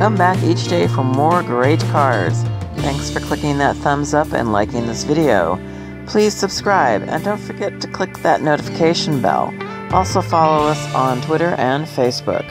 Come back each day for more great cars. Thanks for clicking that thumbs up and liking this video. Please subscribe and don't forget to click that notification bell. Also follow us on Twitter and Facebook.